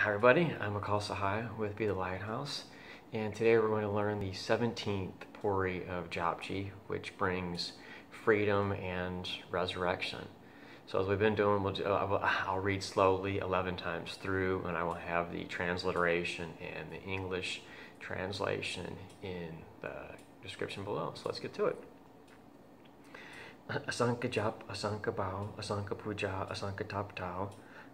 Hi everybody, I'm Akal Sahai with Be the Lighthouse, and today we're going to learn the 17th Puri of Japji, which brings freedom and resurrection. So as we've been doing, we'll do, uh, I'll read slowly 11 times through, and I will have the transliteration and the English translation in the description below. So let's get to it. Asanka Jap, Asanka Bao, Asanka Puja, Asanka Tap Tao,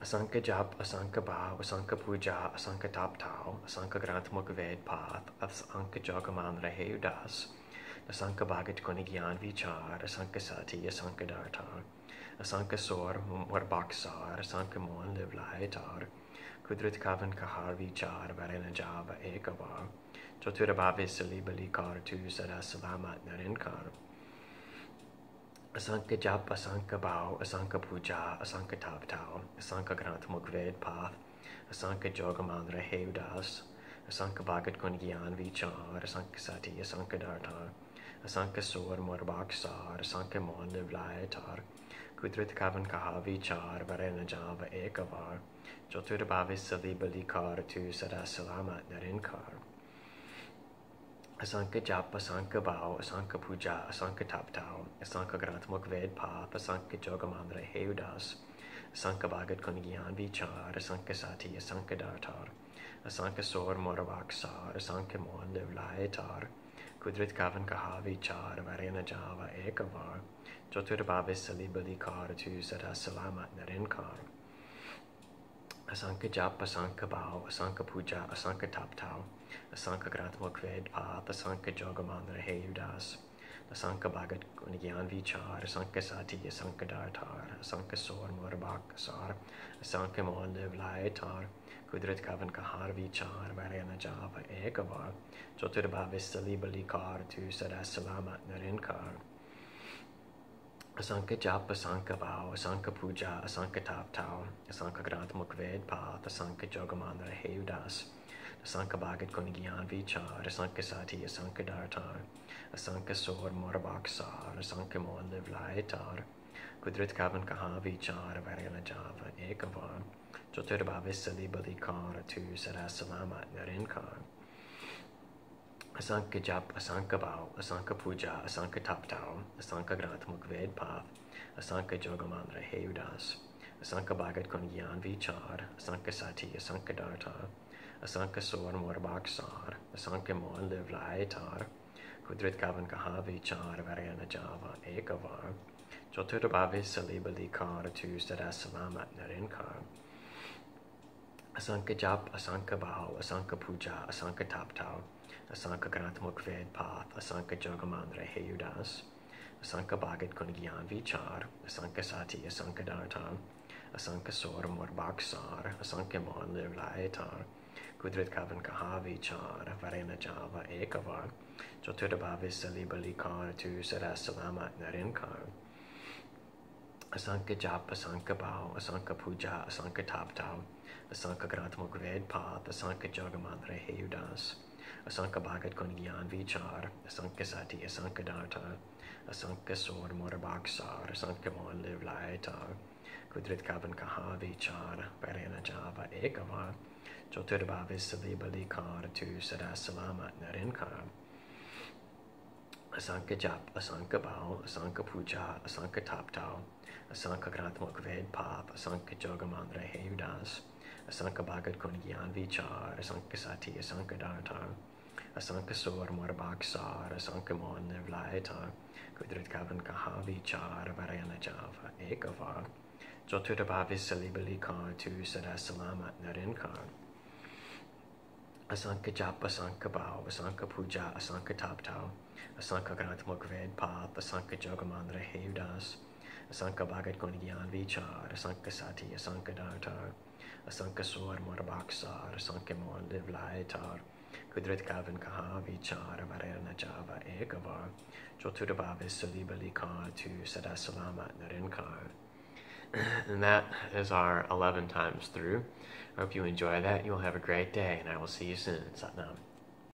Asanka Jap, Asanka Bhav, Asanka Puja, Asanka Tap Tao, Asanka Granth Mukved Path, Asanka Jogaman Rahe Das, Asanka Bhagat Kunigyan Vichar, Asanka Sati, Asanka Dartar, Asanka Sor Warbaksar, Asanka Mon Livlai Tar, Kudrit Kavan Kahar Vichar, Varena Java Ekavar, Choturabhavi Salibali Kar tu Sada Salamat Narinkar. Asanka Jap, Asanka Bao, Asanka Puja, Asanka Tap Tao, Asanka Granth Mukved Path, Asanka Jogamandra Heudas, Asanka Bhagat Gyan Vichar, Asanka Sati, Asanka Dartar, Asanka Sor Morbaksar, Asanka Mon Livlayatar, Kudrit Kavan Kaha Vichar, Varena Java Ekavar, Joturabhavis Salibalikar tu Sada Salamat Narinkar. Asanka Jap, Asanka Bao, Asanka Puja, Asanka Tap Tao, Asanka Granth Mukved Path, Asanka Jogamandra Heudas, Asanka Bhagat Kunigyan Vichar, Asanka Sati, Asanka Dartar, Asanka Sor Moravaksar, Asanka Mon Livlayatar, Kudrit Kavan Kaha Vichar, Varena Java Ekavar, Joturbhavis Salibalikar tu Sada Salamat Narinkar. Asanka Jap, Asanka Bao, Asanka Puja, Asanka Tap Tao, Asanka Granth Mukved Path, Asanka Jogaman Jogamandra Heyudas, Asanka Bhagat Kunigyan Vichar, Asanka Sati, Asanka Dartar, Asanka Sor Morbak Sar, Asanka Mon Livlayatar, Kudrit Kavan Kahar Vichar, Varena Java Ekavar, Joturbhavis Salibalikar tu Sada Salamat Narinkar. Asanka Jap, Asanka Bao, Asanka Puja, Asanka Tap Tao, Asanka Granth Mukved Path, Asanka Jogamandra Heudas, Asanka Bhagat Kunigyan Vichar, Asanka Sati, Asanka Dartar, Asanka Sor Morbaksar, Asanka Mon Livlayatar, Kudrit Kavan Kaha Vichar, Varena Java Ekavar, Joturbhavis Salibalikar tu Sada Salamat Narinkar. Asanka Jap, Asanka Bao, Asanka Puja, Asanka Tap Tao, Asanka Granth Mukved Path, Asanka Jogamandra Heudas, Asanka Bhagat Kunigyan Vichar, Asanka Sati, Asanka Dartar, Asanka Sor Morbaksar, Asanka Mon Liv Livlayatar, Kudrit Kavan Kaha Vichar, Varena Java Ekavar, Joturbhavis Salibalikar tu Sada Salamat Narinkar. असांखे जाप असांखे बहाव असांखे पूजा असांखे थापथाव असांखे ग्रांथमुख वेद path असांखे जोगमान रहे युदास असांखे बागत कुन ज्ञान विचार असांखे साथी असांखे डांठान असांखे सोर मोर बाकसार असांखे मोहन देव लाए थार कुदरत कावन कहा विचार वरे न जावा एक वार जो तुर भावे सली बली कार तू सदा सलामत नरिन कार Asanka Jap, Asanka Bao, Asanka Puja, Asanka Tap Tao, Asanka Granth Mukved Path, Asanka Jogamandra Heyudas, Asanka Bhagat Kunigyan Vichar, Asanka Sati, Asanka Dartar, Asanka Sor Morbaksar, Asanka Mon Livlayatar, Kudrit Kavan Kaha Vichar, Varena Java Ekava, Ekavar, Joturbhavis Salibalikar tu Sada Salamat Narinkar. Asanka Jap, Asanka Bao, Asanka Puja, Asanka Tap Tao, Asanka Granth Mukved Path, Asanka Jogamandra Heudas, Asanka Bhagat Kunigyan Vichar, Asanka Sati, Asanka Dartar, Asanka Sor Morbaksar, Asanka Mon Livlayatar, Kudrit Kavan Kaha Vichar, Varena Java Ekavar, Joturbhavis Salibalikar tu Sada Salamat Narinkar. Asanka Japa, Asanka Bao Asanka Puja, Asanka Taptao Asanka Granthmuk Ved Asanka Jogamandra Hevdas, Asanka Bhagat Gunagyan Vichar, Asanka Sati, Asanka Dartar, Asanka Sor Mor Baksar, Asanka Mon Liv Kudrit Kavan Kaha Vichar, Varena Java Ekavar, Kar to Sada Salamat Narinkar. And that is our 11 times through. I hope you enjoy that. You'll have a great day, and I will see you soon. Satnam.